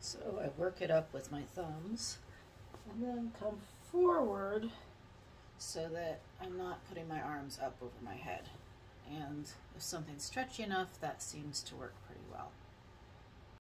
So I work it up with my thumbs and then come forward so that I'm not putting my arms up over my head. And if something's stretchy enough, that seems to work pretty well.